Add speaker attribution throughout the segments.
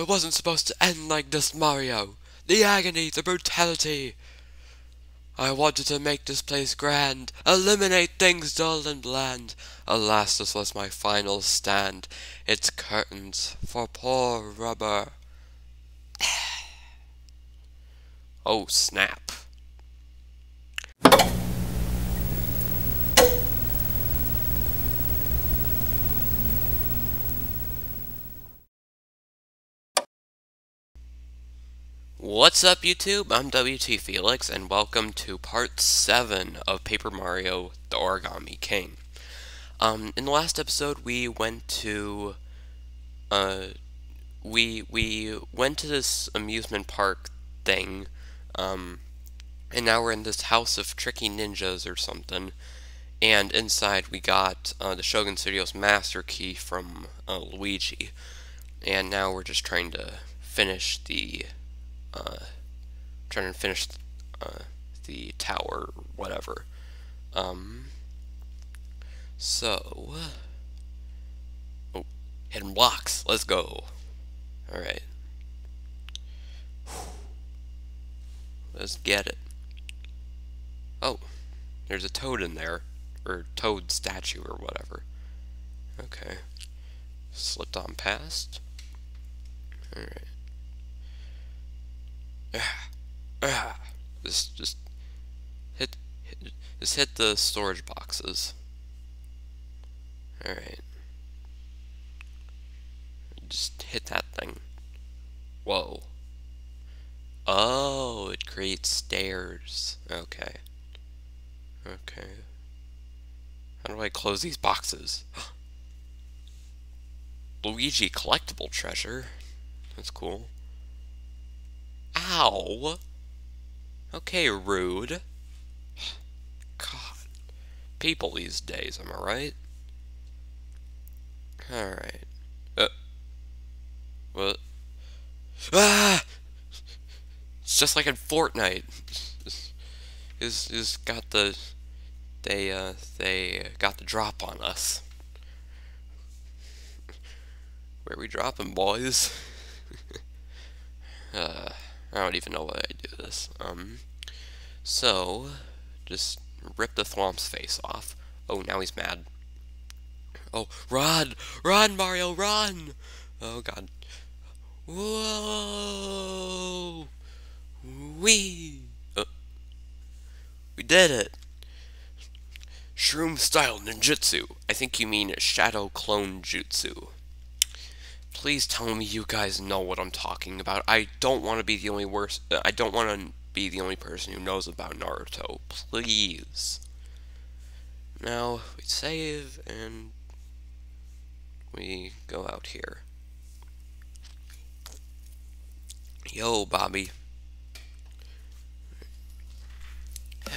Speaker 1: it wasn't supposed to end like this, Mario. The agony, the brutality. I wanted to make this place grand, eliminate things dull and bland. Alas, this was my final stand. It's curtains for poor rubber. oh, snap. What's up YouTube? I'm WT Felix and welcome to part 7 of Paper Mario The Origami King. Um, in the last episode we went to uh we we went to this amusement park thing um and now we're in this house of tricky ninjas or something and inside we got uh, the Shogun Studios master key from uh, Luigi and now we're just trying to finish the uh, trying to finish uh, the tower, whatever. Um, so, oh, hidden blocks. Let's go. All right. Let's get it. Oh, there's a toad in there, or toad statue, or whatever. Okay. Slipped on past. Alright. Just, just hit, hit, just hit the storage boxes. Alright. Just hit that thing. Whoa. Oh, it creates stairs. Okay. Okay. How do I close these boxes? Luigi collectible treasure. That's cool. Ow! Okay, rude. God. People these days, am I right? Alright. Uh. What? Ah! It's just like in Fortnite. Is is got the they uh they got the drop on us. Where we dropping, boys? uh I don't even know why I do this. Um, so, just rip the Thwomp's face off. Oh, now he's mad. Oh, run! Run, Mario, run! Oh, God. Whoa! Wee! Uh, we did it! Shroom style ninjutsu. I think you mean shadow clone jutsu. Please tell me you guys know what I'm talking about. I don't want to be the only worst. Uh, I don't want to be the only person who knows about Naruto. Please. Now we save and we go out here. Yo, Bobby.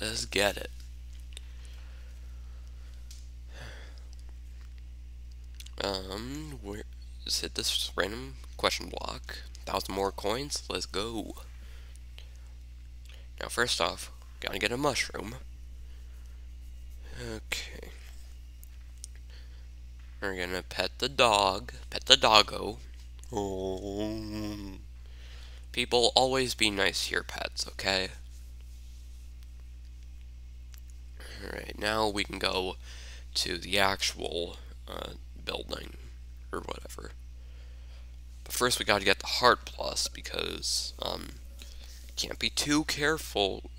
Speaker 1: Let's get it. Um, where just hit this random question block. Thousand more coins. Let's go. Now, first off, gotta get a mushroom. Okay. We're gonna pet the dog. Pet the doggo. Oh. People, always be nice to your pets, okay? Alright, now we can go to the actual uh, building or whatever. But first we got to get the heart plus because um can't be too careful.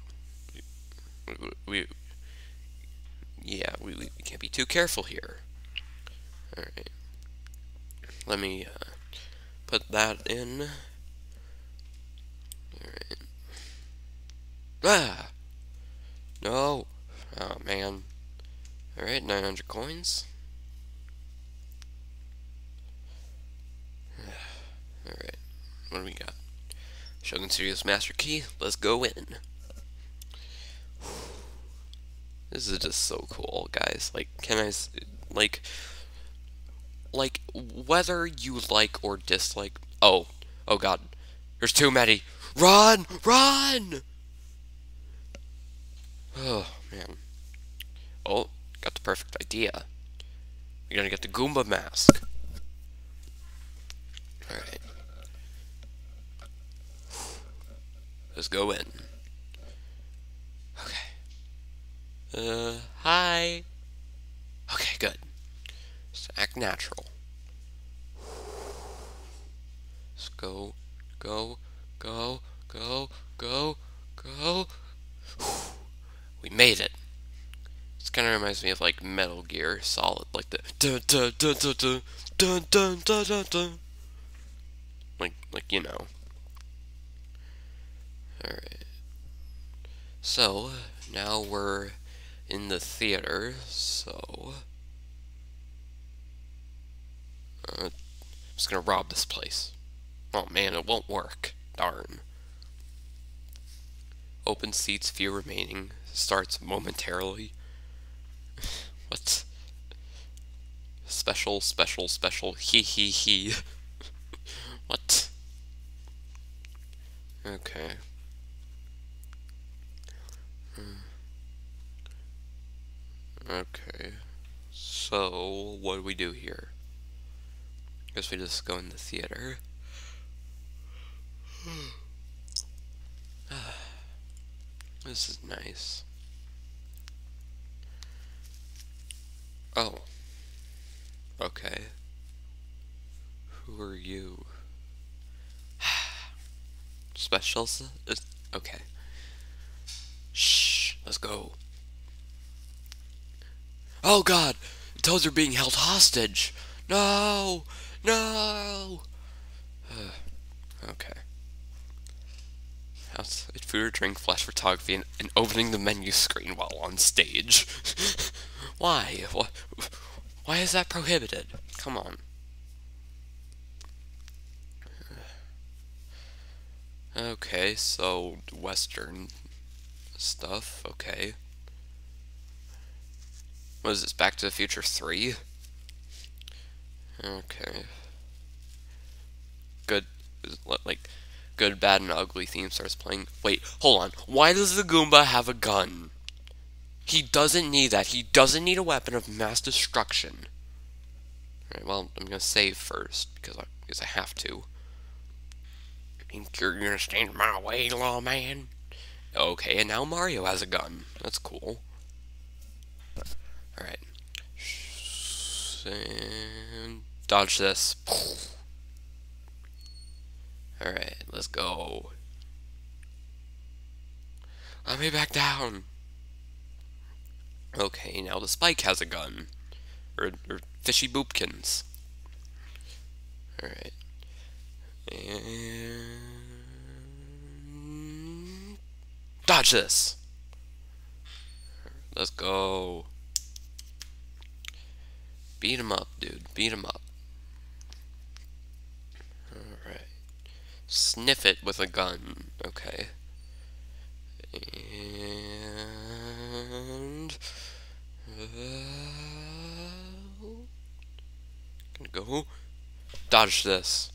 Speaker 1: We, we yeah, we, we can't be too careful here. All right. Let me uh, put that in. All right. Ah. No. Oh man. All right, 900 coins. Alright, what do we got? Shogun Studios Master Key, let's go in. This is just so cool, guys. Like, can I, like, like, whether you like or dislike, oh, oh god, there's too many. Run! Run! Oh, man. Oh, got the perfect idea. We're gonna get the Goomba mask. Alright. Let's go in. Okay. Uh, hi. Okay, good. Just act natural. Let's go, go, go, go, go, go. We made it. This kind of reminds me of like Metal Gear Solid, like the dun dun dun dun dun dun dun dun dun. Like, like you know. All right. So now we're in the theater. So uh, I'm just gonna rob this place. Oh man, it won't work. Darn. Open seats, few remaining. Starts momentarily. what? Special, special, special. He, he, he. what? Okay. Hmm. Okay. So, what do we do here? Guess we just go in the theater. this is nice. Oh. Okay. Who are you? Specials? Okay. Let's go. Oh god! Toads are being held hostage! No! No! okay. Outside food or drink, flash photography, and, and opening the menu screen while on stage. Why? What? Why is that prohibited? Come on. Okay, so Western stuff, okay. What is this, Back to the Future 3? Okay. Good, like, good, bad, and ugly theme starts playing. Wait, hold on. Why does the Goomba have a gun? He doesn't need that. He doesn't need a weapon of mass destruction. Alright, well, I'm gonna save first, because I, because I have to. Think you're gonna stand in my way, little man? Okay, and now Mario has a gun. That's cool. Alright. Dodge this. Alright, let's go. Let me back down. Okay, now the Spike has a gun. Or, or Fishy Boopkins. Alright. And... Dodge this! Let's go. Beat him up, dude. Beat him up. Alright. Snifit with a gun. Okay. And... Uh, go. Dodge this.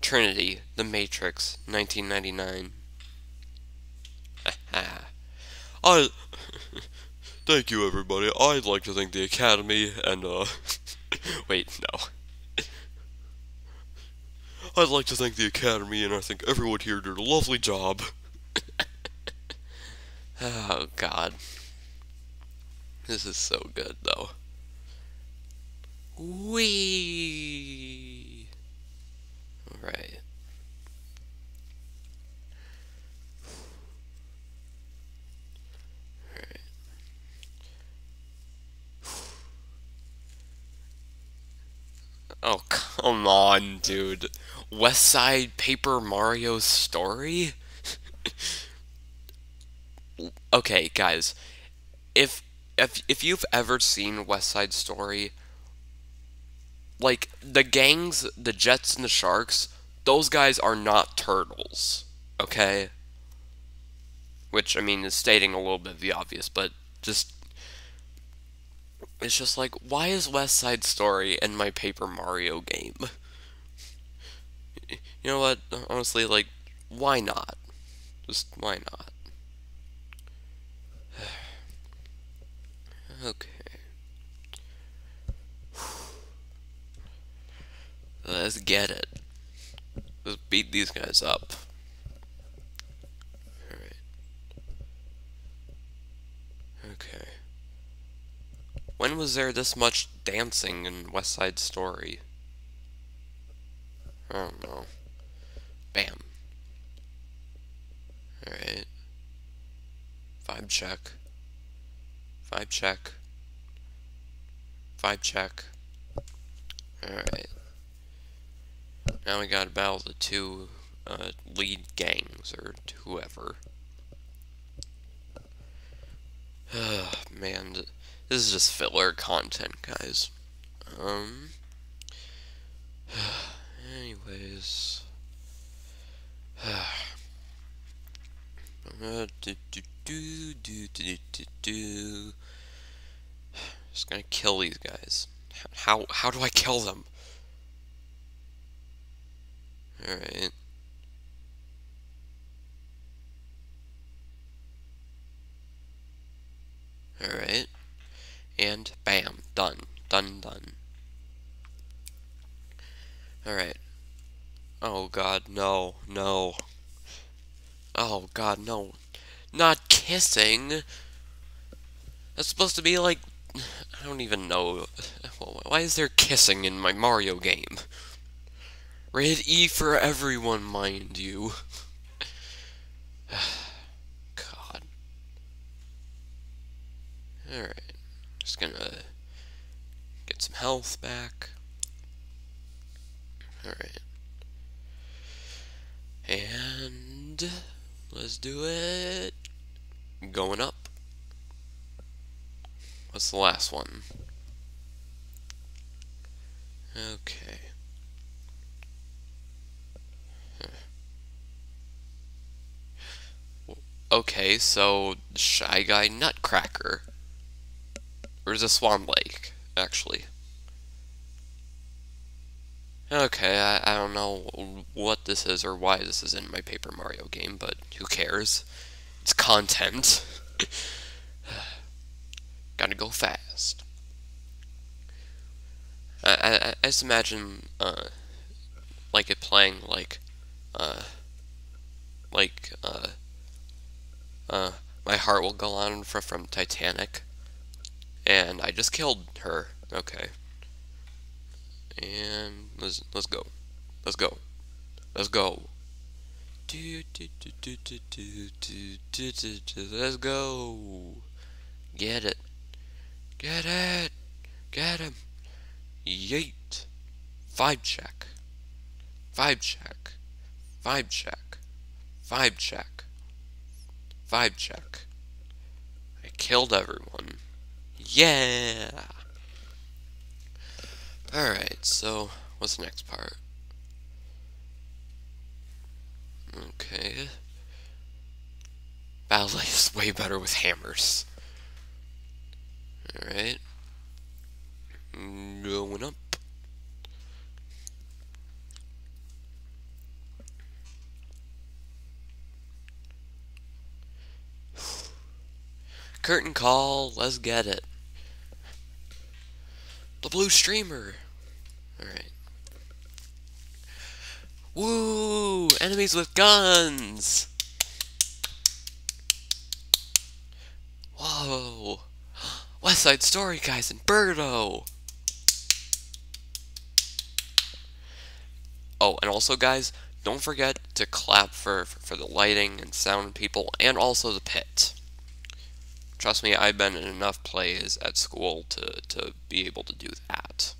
Speaker 1: Trinity, The Matrix, 1999. I thank you everybody. I'd like to thank the Academy and uh wait, no. I'd like to thank the Academy and I think everyone here did a lovely job. oh god. This is so good though. Wee Right. Right. Oh, come on, dude. West Side Paper Mario story? okay, guys. If if if you've ever seen West Side Story, like the gangs, the Jets and the Sharks, those guys are not turtles, okay? Which I mean is stating a little bit of the obvious, but just it's just like why is West Side Story in my Paper Mario game? You know what? Honestly, like why not? Just why not? okay. Let's get it. Let's beat these guys up. Alright. Okay. When was there this much dancing in West Side Story? I don't know. Bam. Alright. Vibe check. Vibe check. Vibe check. Alright. Now we gotta battle the two uh, lead gangs, or whoever. Man, this is just filler content, guys. Um. Anyways. do, do, do, do, do, do, do. Just gonna kill these guys. How how do I kill them? Alright. Alright. And bam. Done. Done, done. Alright. Oh god, no, no. Oh god, no. Not kissing! That's supposed to be like... I don't even know. Why is there kissing in my Mario game? Rated E for everyone, mind you. God. Alright. Just gonna get some health back. Alright. And let's do it. Going up. What's the last one? Okay. Okay, so Shy Guy Nutcracker. Or is it Swan Lake, actually? Okay, I, I don't know what this is or why this is in my Paper Mario game, but who cares? It's content. Gotta go fast. I, I, I just imagine, uh, like it playing like, uh, like, uh, uh, my heart will go on for, from Titanic. And I just killed her. Okay. And let's let's go. Let's go. Let's go. Let's go. Get it. Get it. Get him. Yeet. Vibe check. Vibe check. Vibe check. Vibe check. Vibe check. I killed everyone. Yeah! Alright, so what's the next part? Okay. Ballet is way better with hammers. Alright. Going up. Curtain call, let's get it. The blue streamer. Alright. Woo! Enemies with guns! Whoa! West Side Story guys and Birdo! Oh, and also guys, don't forget to clap for, for, for the lighting and sound people and also the pit. Trust me, I've been in enough plays at school to, to be able to do that.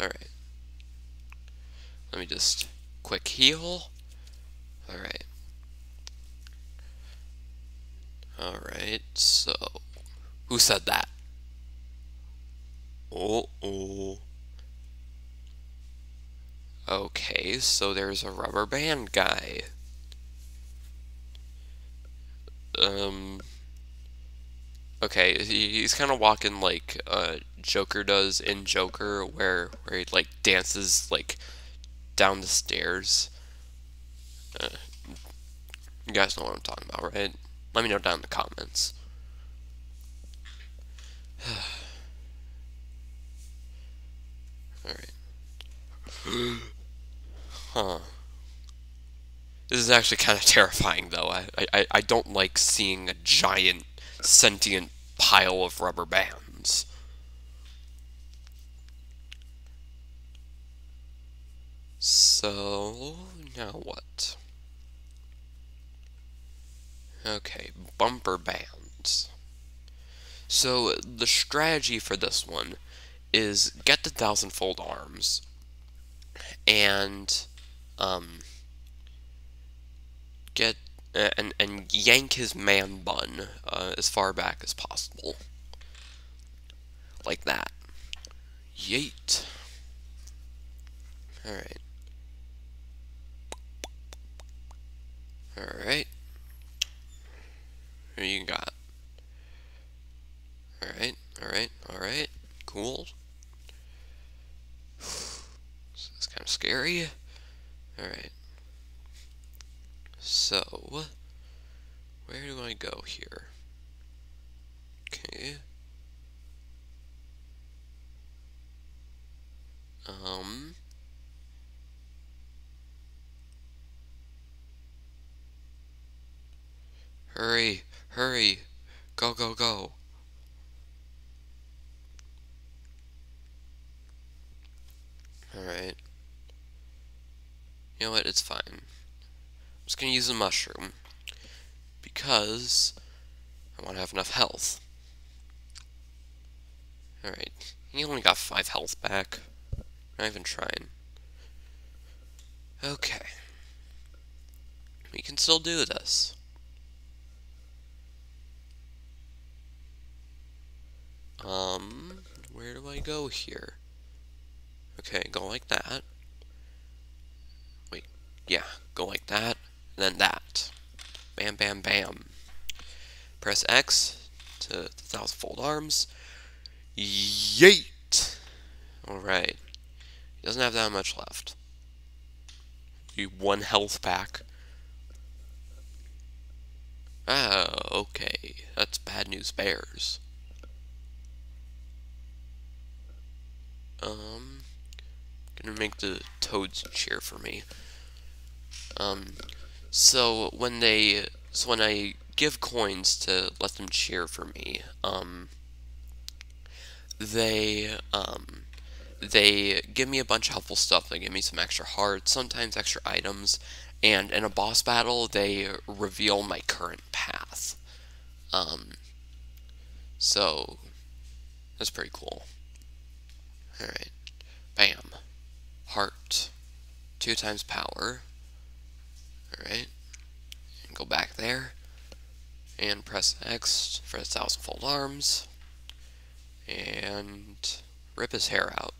Speaker 1: Alright. Let me just quick heal. Alright. Alright, so... Who said that? Oh, oh. Okay, so there's a rubber band guy um, okay, he's kind of walking like uh, Joker does in Joker, where where he like dances like down the stairs. Uh, you guys know what I'm talking about, right? Let me know down in the comments. Alright. Huh. This is actually kind of terrifying, though. I, I, I don't like seeing a giant, sentient pile of rubber bands. So, now what? Okay, bumper bands. So, the strategy for this one is get the thousand-fold arms and um, get uh, and and yank his man bun uh, as far back as possible, like that. Yeet. All right. All right. Who you got? All right. All right. All right. Cool. It's kind of scary. Alright. So, where do I go here? Okay. Um. Hurry, hurry, go, go, go. Alright. You know what, it's fine. I'm just gonna use a mushroom. Because I want to have enough health. Alright. He only got 5 health back. Not even trying. Okay. We can still do this. Um, where do I go here? Okay, go like that. Wait, yeah, go like that, then that. Bam, bam, bam. Press X to the thousand fold arms. Yeet! Alright. He doesn't have that much left. One health pack. Ah, okay. That's bad news bears. Um, gonna make the toads cheer for me. Um, so when they, so when I give coins to let them cheer for me, um, they, um, they give me a bunch of helpful stuff. They give me some extra hearts, sometimes extra items, and in a boss battle, they reveal my current path. Um, so, that's pretty cool. Alright. Bam. Heart. Two times power. Alright. And go back there. And press X for the thousandfold arms. And rip his hair out.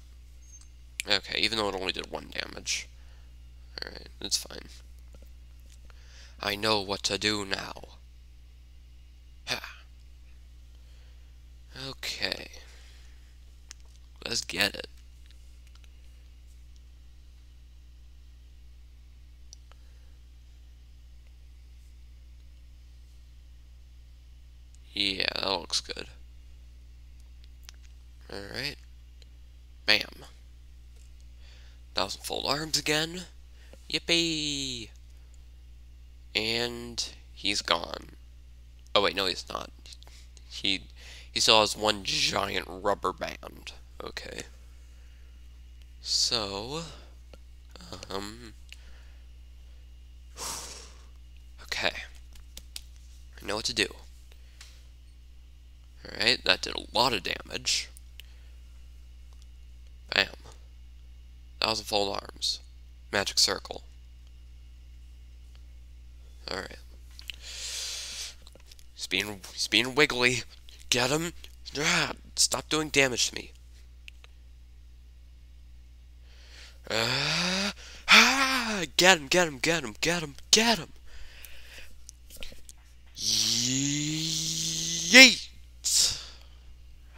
Speaker 1: Okay, even though it only did one damage. Alright, it's fine. I know what to do now. Ha. Okay. Let's get it. Yeah, that looks good. Alright. Bam. Thousand fold arms again. Yippee! And he's gone. Oh wait, no he's not. He he still has one giant rubber band. Okay. So, um, okay. I know what to do. Alright, that did a lot of damage. Bam. Thousand fold arms. Magic circle. Alright. He's being, he's being wiggly. Get him. Ah, stop doing damage to me. Uh, ah, get him, get him, get him, get him, get him. Yeet.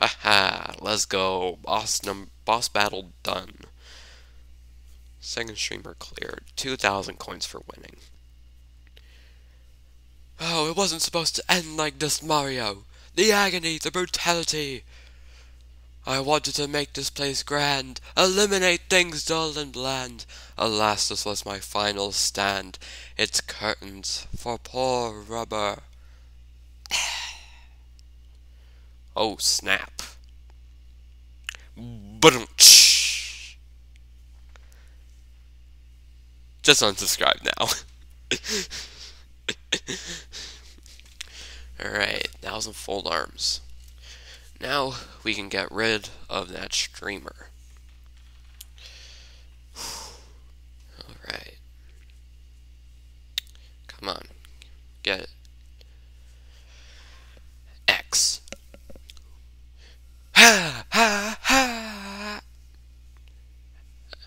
Speaker 1: Haha, let's go. Boss num boss battle done. Second streamer cleared. 2,000 coins for winning. Oh, it wasn't supposed to end like this, Mario. The agony, the brutality. I wanted to make this place grand, eliminate things dull and bland. Alas, this was my final stand. It's curtains for poor rubber. oh, snap. Just unsubscribe now. Alright, thousand fold arms. Now we can get rid of that streamer. Alright. Come on. Get it. X. Ha ha ha!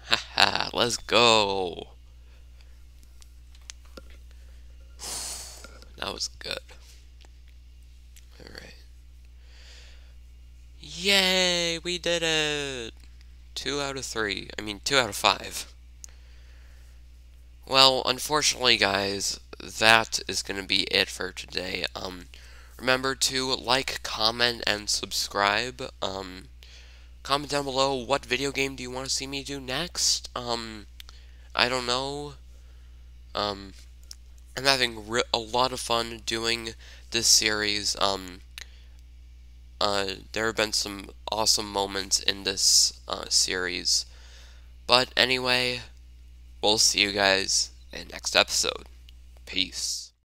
Speaker 1: Ha ha, let's go. That was good. Alright. Yay, we did it! Two out of three. I mean, two out of five. Well, unfortunately, guys, that is going to be it for today. Um, remember to like, comment, and subscribe. Um, comment down below what video game do you want to see me do next. Um, I don't know. Um, I'm having a lot of fun doing this series. Um, uh, there have been some awesome moments in this uh, series. But anyway, we'll see you guys in next episode. Peace.